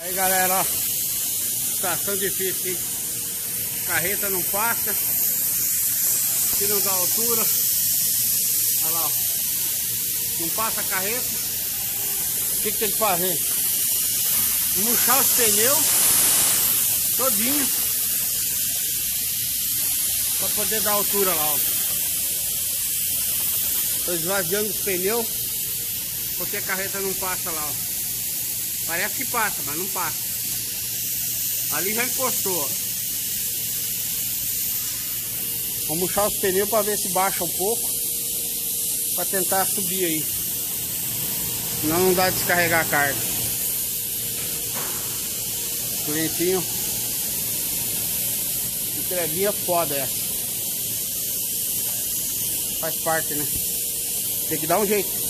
Aí galera, ó. Situação difícil, hein? Carreta não passa. Aqui não dá altura. Olha lá, ó. Não passa a carreta. O que, que tem que fazer? Murchar os pneus todinho. Pra poder dar altura lá, ó. Tô esvaziando os pneus. Porque a carreta não passa lá, ó. Parece que passa, mas não passa. Ali já encostou. Vamos puxar os pneus para ver se baixa um pouco. Para tentar subir aí. Senão não dá de descarregar a carga. Clientinho. Entreguinha foda essa. Faz parte, né? Tem que dar um jeito.